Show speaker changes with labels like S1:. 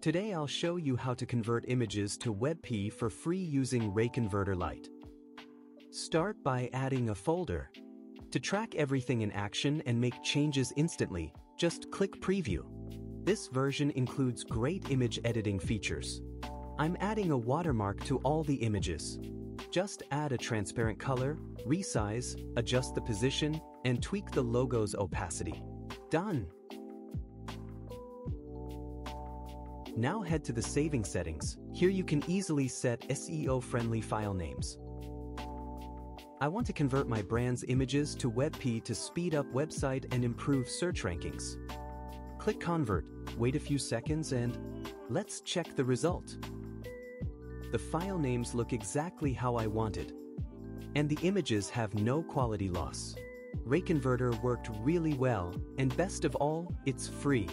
S1: Today I'll show you how to convert images to WebP for free using reaConverter Lite. Start by adding a folder. To track everything in action and make changes instantly, just click Preview. This version includes great image editing features. I'm adding a watermark to all the images. Just add a transparent color, resize, adjust the position, and tweak the logo's opacity. Done! Now head to the saving settings. Here you can easily set SEO-friendly file names. I want to convert my brand's images to WebP to speed up website and improve search rankings. Click Convert, wait a few seconds and let's check the result. The file names look exactly how I wanted. And the images have no quality loss. reaConverter worked really well, and best of all, it's free.